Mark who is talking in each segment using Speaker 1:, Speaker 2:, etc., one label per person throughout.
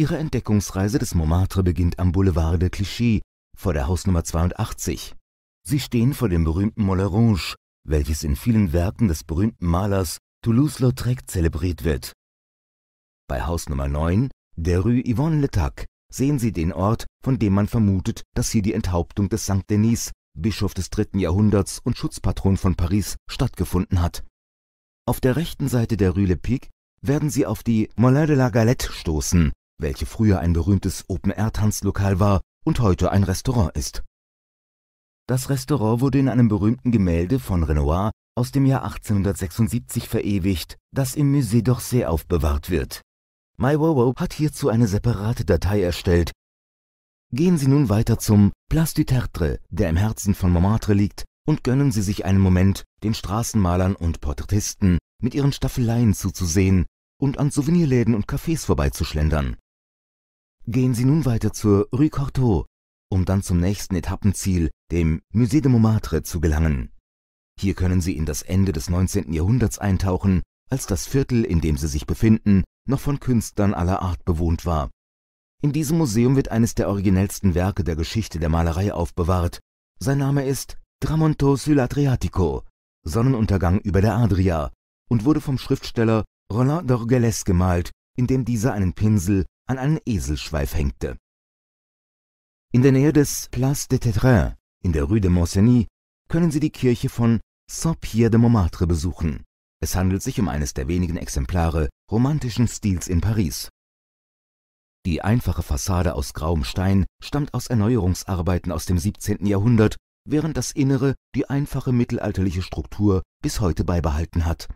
Speaker 1: Ihre Entdeckungsreise des Montmartre beginnt am Boulevard de Clichy vor der Hausnummer 82. Sie stehen vor dem berühmten Moulin Rouge, welches in vielen Werken des berühmten Malers Toulouse-Lautrec zelebriert wird. Bei Haus Nummer 9, der Rue Yvonne Letac, sehen Sie den Ort, von dem man vermutet, dass hier die Enthauptung des St. Denis, Bischof des dritten Jahrhunderts und Schutzpatron von Paris, stattgefunden hat. Auf der rechten Seite der Rue Lepic werden Sie auf die Moulin de la Galette stoßen, welche früher ein berühmtes Open-Air-Tanzlokal war und heute ein Restaurant ist. Das Restaurant wurde in einem berühmten Gemälde von Renoir aus dem Jahr 1876 verewigt, das im Musée d'Orsay aufbewahrt wird. MyWowo hat hierzu eine separate Datei erstellt. Gehen Sie nun weiter zum Place du Tertre, der im Herzen von Montmartre liegt, und gönnen Sie sich einen Moment, den Straßenmalern und Porträtisten mit ihren Staffeleien zuzusehen und an Souvenirläden und Cafés vorbeizuschlendern. Gehen Sie nun weiter zur Rue Cortot, um dann zum nächsten Etappenziel, dem Musée de Montmartre, zu gelangen. Hier können Sie in das Ende des 19. Jahrhunderts eintauchen, als das Viertel, in dem Sie sich befinden, noch von Künstlern aller Art bewohnt war. In diesem Museum wird eines der originellsten Werke der Geschichte der Malerei aufbewahrt. Sein Name ist Tramonto sull'Adriatico, Sonnenuntergang über der Adria, und wurde vom Schriftsteller Roland d'Orgelès gemalt, indem dieser einen Pinsel an einen Eselschweif hängte. In der Nähe des Place des Tétrins in der Rue de Montcenis können Sie die Kirche von Saint-Pierre de Montmartre besuchen. Es handelt sich um eines der wenigen Exemplare romantischen Stils in Paris. Die einfache Fassade aus grauem Stein stammt aus Erneuerungsarbeiten aus dem 17. Jahrhundert, während das Innere die einfache mittelalterliche Struktur bis heute beibehalten hat.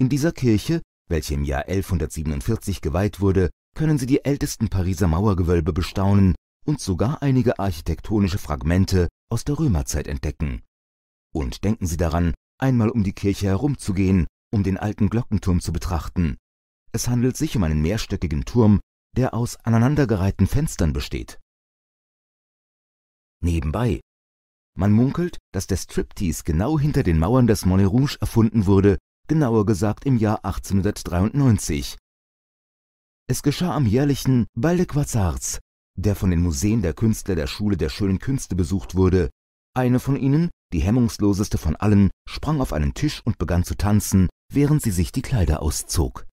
Speaker 1: In dieser Kirche, welche im Jahr 1147 geweiht wurde, können Sie die ältesten Pariser Mauergewölbe bestaunen und sogar einige architektonische Fragmente aus der Römerzeit entdecken. Und denken Sie daran, einmal um die Kirche herumzugehen, um den alten Glockenturm zu betrachten. Es handelt sich um einen mehrstöckigen Turm, der aus aneinandergereihten Fenstern besteht. Nebenbei. Man munkelt, dass der Striptease genau hinter den Mauern des Moulin Rouge erfunden wurde, genauer gesagt im Jahr 1893. Es geschah am jährlichen Bal de Quatsarts, der von den Museen der Künstler der Schule der schönen Künste besucht wurde. Eine von ihnen, die hemmungsloseste von allen, sprang auf einen Tisch und begann zu tanzen, während sie sich die Kleider auszog